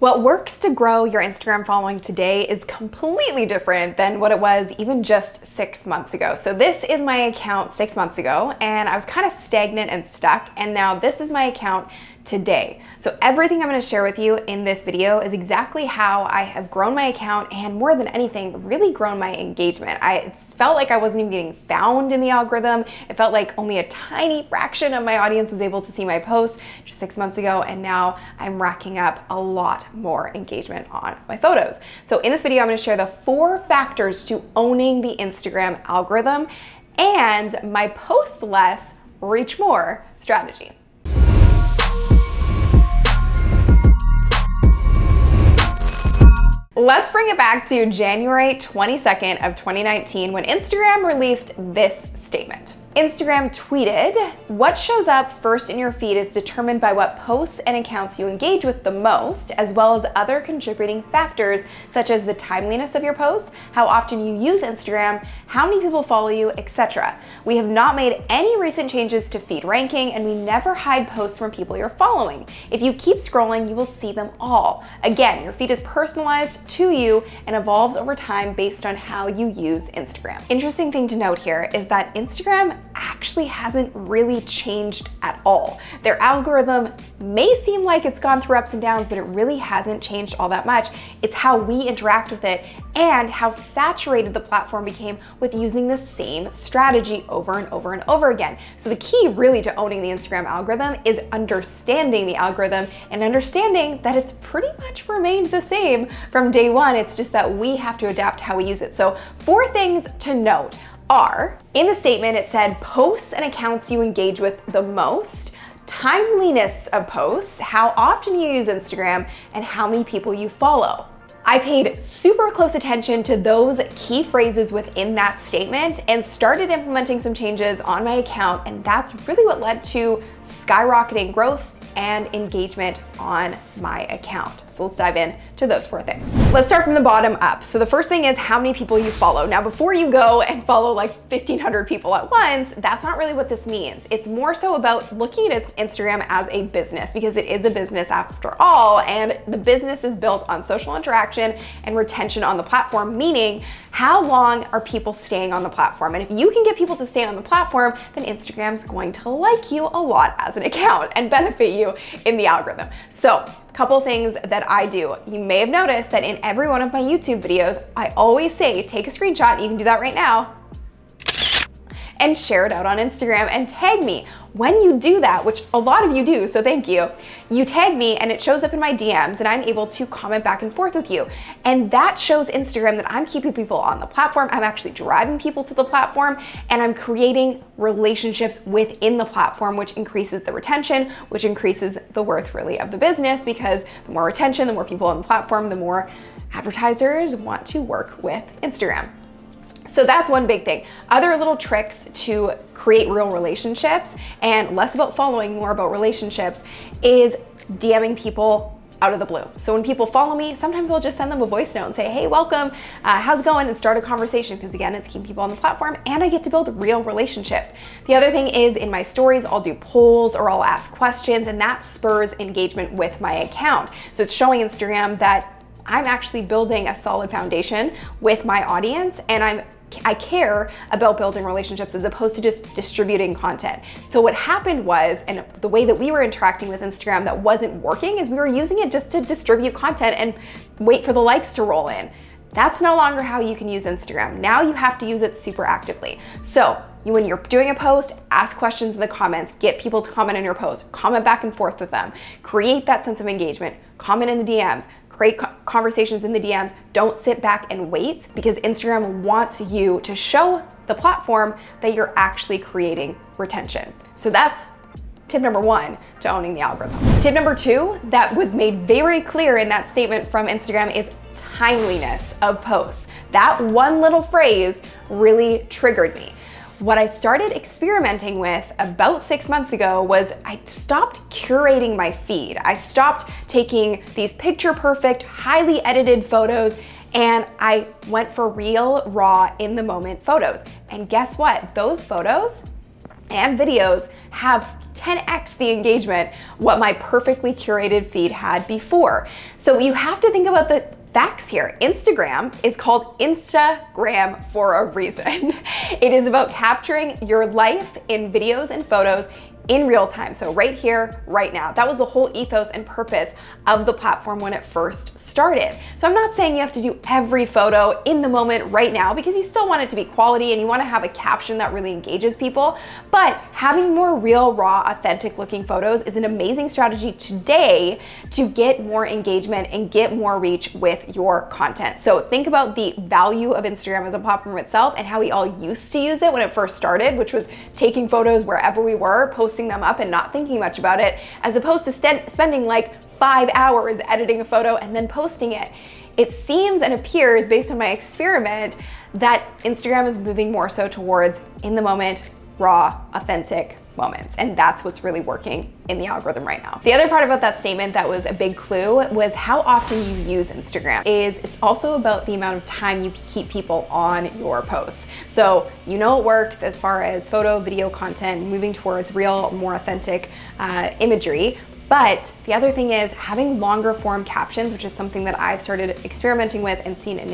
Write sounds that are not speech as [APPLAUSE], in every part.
What works to grow your Instagram following today is completely different than what it was even just six months ago. So this is my account six months ago and I was kind of stagnant and stuck and now this is my account today. So everything I'm gonna share with you in this video is exactly how I have grown my account and more than anything, really grown my engagement. I felt like I wasn't even getting found in the algorithm. It felt like only a tiny fraction of my audience was able to see my posts just six months ago and now I'm racking up a lot more engagement on my photos. So in this video, I'm gonna share the four factors to owning the Instagram algorithm and my post less, reach more strategy. Let's bring it back to January 22nd of 2019 when Instagram released this statement. Instagram tweeted, what shows up first in your feed is determined by what posts and accounts you engage with the most, as well as other contributing factors such as the timeliness of your posts, how often you use Instagram, how many people follow you, etc. We have not made any recent changes to feed ranking and we never hide posts from people you're following. If you keep scrolling, you will see them all. Again, your feed is personalized to you and evolves over time based on how you use Instagram. Interesting thing to note here is that Instagram actually hasn't really changed at all. Their algorithm may seem like it's gone through ups and downs, but it really hasn't changed all that much. It's how we interact with it and how saturated the platform became with using the same strategy over and over and over again. So the key really to owning the Instagram algorithm is understanding the algorithm and understanding that it's pretty much remained the same from day one. It's just that we have to adapt how we use it. So four things to note are, in the statement it said posts and accounts you engage with the most, timeliness of posts, how often you use Instagram, and how many people you follow. I paid super close attention to those key phrases within that statement and started implementing some changes on my account, and that's really what led to skyrocketing growth and engagement on my account. So let's dive in to those four things. Let's start from the bottom up. So the first thing is how many people you follow. Now, before you go and follow like 1500 people at once, that's not really what this means. It's more so about looking at Instagram as a business because it is a business after all. And the business is built on social interaction and retention on the platform, meaning how long are people staying on the platform? And if you can get people to stay on the platform, then Instagram's going to like you a lot as an account and benefit you in the algorithm. So a couple things that I do. You may have noticed that in every one of my YouTube videos, I always say, take a screenshot, you can do that right now, and share it out on Instagram and tag me. When you do that, which a lot of you do, so thank you, you tag me and it shows up in my DMs and I'm able to comment back and forth with you. And that shows Instagram that I'm keeping people on the platform. I'm actually driving people to the platform and I'm creating relationships within the platform, which increases the retention, which increases the worth really of the business because the more retention, the more people on the platform, the more advertisers want to work with Instagram. So that's one big thing. Other little tricks to create real relationships and less about following, more about relationships is DMing people out of the blue. So when people follow me, sometimes I'll just send them a voice note and say, hey, welcome, uh, how's it going? And start a conversation because again, it's keeping people on the platform and I get to build real relationships. The other thing is in my stories, I'll do polls or I'll ask questions and that spurs engagement with my account. So it's showing Instagram that I'm actually building a solid foundation with my audience and I'm I care about building relationships as opposed to just distributing content. So what happened was, and the way that we were interacting with Instagram that wasn't working is we were using it just to distribute content and wait for the likes to roll in. That's no longer how you can use Instagram. Now you have to use it super actively. So you, when you're doing a post, ask questions in the comments, get people to comment on your post, comment back and forth with them, create that sense of engagement, comment in the DMs, create conversations in the DMs. Don't sit back and wait because Instagram wants you to show the platform that you're actually creating retention. So that's tip number one to owning the algorithm. Tip number two that was made very clear in that statement from Instagram is timeliness of posts. That one little phrase really triggered me. What I started experimenting with about six months ago was I stopped curating my feed. I stopped taking these picture perfect, highly edited photos and I went for real, raw, in the moment photos. And guess what? Those photos and videos have 10x the engagement what my perfectly curated feed had before. So you have to think about the facts here. Instagram is called Instagram for a reason. [LAUGHS] It is about capturing your life in videos and photos in real time. So right here, right now. That was the whole ethos and purpose of the platform when it first started. So I'm not saying you have to do every photo in the moment right now because you still want it to be quality and you want to have a caption that really engages people. But having more real, raw, authentic looking photos is an amazing strategy today to get more engagement and get more reach with your content. So think about the value of Instagram as a platform itself and how we all used to use it when it first started, which was taking photos wherever we were, posting them up and not thinking much about it, as opposed to spending like five hours editing a photo and then posting it. It seems and appears based on my experiment that Instagram is moving more so towards in the moment, raw, authentic moments. And that's what's really working in the algorithm right now. The other part about that statement that was a big clue was how often you use Instagram is it's also about the amount of time you keep people on your posts. So you know it works as far as photo, video content, moving towards real, more authentic uh, imagery, but the other thing is having longer form captions, which is something that I've started experimenting with and seen an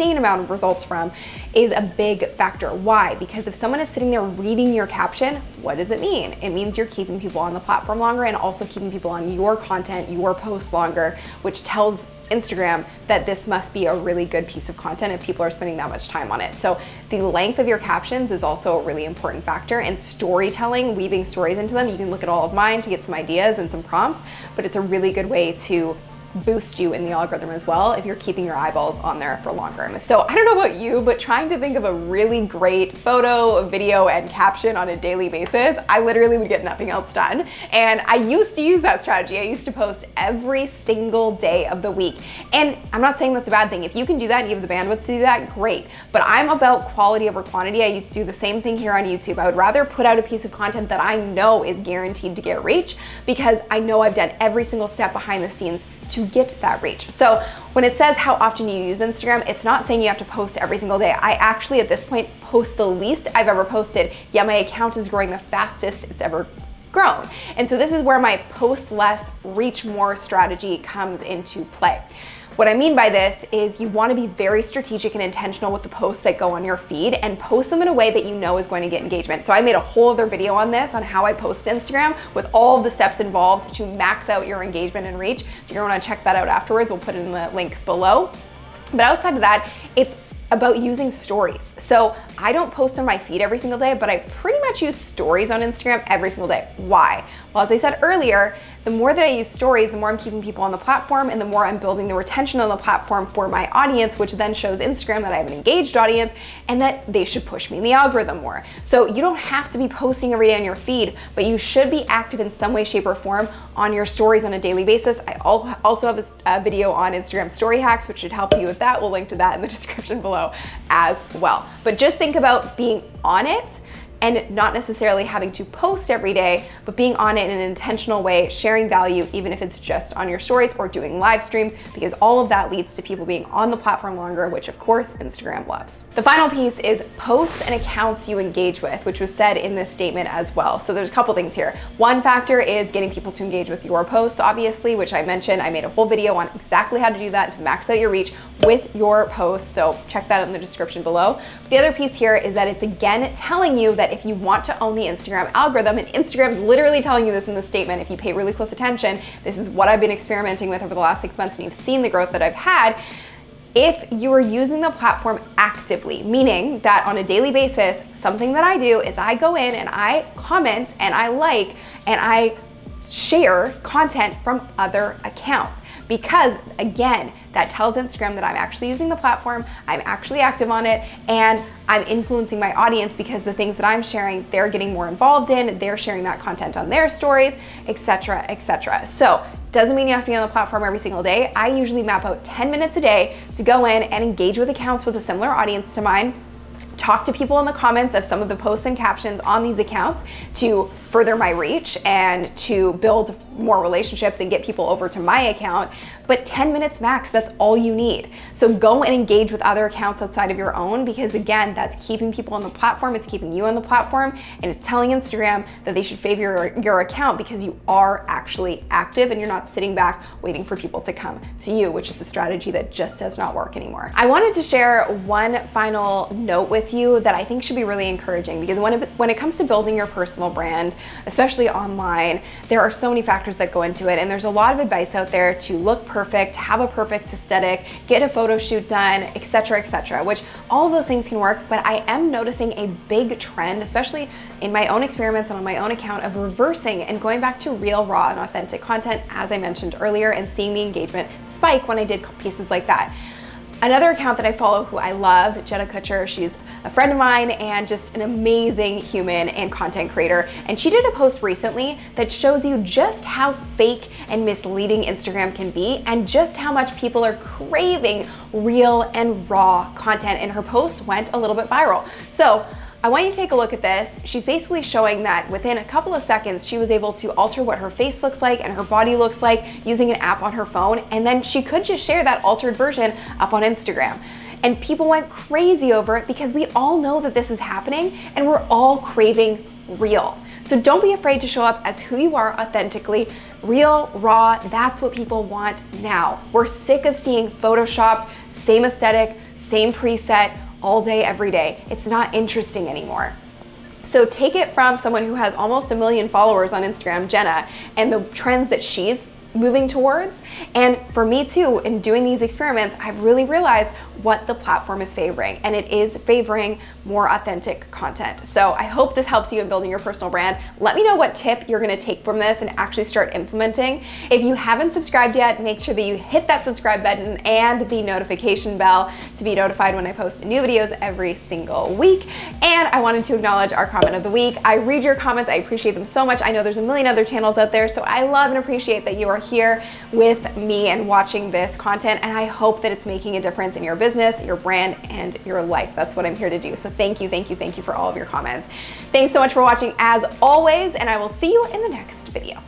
insane amount of results from, is a big factor. Why? Because if someone is sitting there reading your caption, what does it mean? It means you're keeping people on the platform longer and also keeping people on your content, your posts longer, which tells Instagram that this must be a really good piece of content if people are spending that much time on it. So the length of your captions is also a really important factor and storytelling, weaving stories into them. You can look at all of mine to get some ideas and some prompts, but it's a really good way to boost you in the algorithm as well if you're keeping your eyeballs on there for longer. So I don't know about you, but trying to think of a really great photo, video, and caption on a daily basis, I literally would get nothing else done. And I used to use that strategy. I used to post every single day of the week. And I'm not saying that's a bad thing. If you can do that and you have the bandwidth to do that, great. But I'm about quality over quantity. I do the same thing here on YouTube. I would rather put out a piece of content that I know is guaranteed to get reach because I know I've done every single step behind the scenes to get that reach. So when it says how often you use Instagram, it's not saying you have to post every single day. I actually at this point post the least I've ever posted, yet my account is growing the fastest it's ever grown. And so this is where my post less, reach more strategy comes into play. What I mean by this is you wanna be very strategic and intentional with the posts that go on your feed and post them in a way that you know is going to get engagement. So I made a whole other video on this, on how I post Instagram with all of the steps involved to max out your engagement and reach. So you're gonna wanna check that out afterwards. We'll put it in the links below. But outside of that, it's about using stories. So I don't post on my feed every single day, but I pretty much use stories on Instagram every single day. Why? Well, as I said earlier, the more that I use stories, the more I'm keeping people on the platform and the more I'm building the retention on the platform for my audience, which then shows Instagram that I have an engaged audience and that they should push me in the algorithm more. So you don't have to be posting every day on your feed, but you should be active in some way, shape, or form on your stories on a daily basis. I also have a video on Instagram story hacks, which should help you with that. We'll link to that in the [LAUGHS] description below as well. But just think about being on it and not necessarily having to post every day, but being on it in an intentional way, sharing value, even if it's just on your stories or doing live streams, because all of that leads to people being on the platform longer, which of course Instagram loves. The final piece is posts and accounts you engage with, which was said in this statement as well. So there's a couple things here. One factor is getting people to engage with your posts, obviously, which I mentioned. I made a whole video on exactly how to do that to max out your reach with your posts. So check that out in the description below. The other piece here is that it's again telling you that if you want to own the Instagram algorithm, and Instagram's literally telling you this in the statement, if you pay really close attention, this is what I've been experimenting with over the last six months and you've seen the growth that I've had, if you are using the platform actively, meaning that on a daily basis, something that I do is I go in and I comment and I like and I share content from other accounts because again, that tells Instagram that I'm actually using the platform, I'm actually active on it, and I'm influencing my audience because the things that I'm sharing, they're getting more involved in, they're sharing that content on their stories, etc., etc. So doesn't mean you have to be on the platform every single day. I usually map out 10 minutes a day to go in and engage with accounts with a similar audience to mine talk to people in the comments of some of the posts and captions on these accounts to further my reach and to build more relationships and get people over to my account. But 10 minutes max, that's all you need. So go and engage with other accounts outside of your own because again, that's keeping people on the platform, it's keeping you on the platform, and it's telling Instagram that they should favor your, your account because you are actually active and you're not sitting back waiting for people to come to you, which is a strategy that just does not work anymore. I wanted to share one final note with you that I think should be really encouraging because when it, when it comes to building your personal brand, especially online, there are so many factors that go into it. And there's a lot of advice out there to look perfect, have a perfect aesthetic, get a photo shoot done, etc., etc., which all those things can work. But I am noticing a big trend, especially in my own experiments and on my own account, of reversing and going back to real, raw, and authentic content, as I mentioned earlier, and seeing the engagement spike when I did pieces like that. Another account that I follow who I love, Jenna Kutcher, she's a friend of mine and just an amazing human and content creator. And she did a post recently that shows you just how fake and misleading Instagram can be and just how much people are craving real and raw content. And her post went a little bit viral. So I want you to take a look at this. She's basically showing that within a couple of seconds, she was able to alter what her face looks like and her body looks like using an app on her phone. And then she could just share that altered version up on Instagram. And people went crazy over it because we all know that this is happening and we're all craving real. So don't be afraid to show up as who you are authentically, real, raw. That's what people want now. We're sick of seeing photoshopped, same aesthetic, same preset, all day, every day. It's not interesting anymore. So take it from someone who has almost a million followers on Instagram, Jenna, and the trends that she's moving towards. And for me too, in doing these experiments, I've really realized what the platform is favoring, and it is favoring more authentic content. So I hope this helps you in building your personal brand. Let me know what tip you're gonna take from this and actually start implementing. If you haven't subscribed yet, make sure that you hit that subscribe button and the notification bell to be notified when I post new videos every single week. And I wanted to acknowledge our comment of the week. I read your comments, I appreciate them so much. I know there's a million other channels out there, so I love and appreciate that you are here with me and watching this content, and I hope that it's making a difference in your business, your brand, and your life. That's what I'm here to do. So thank you, thank you, thank you for all of your comments. Thanks so much for watching as always, and I will see you in the next video.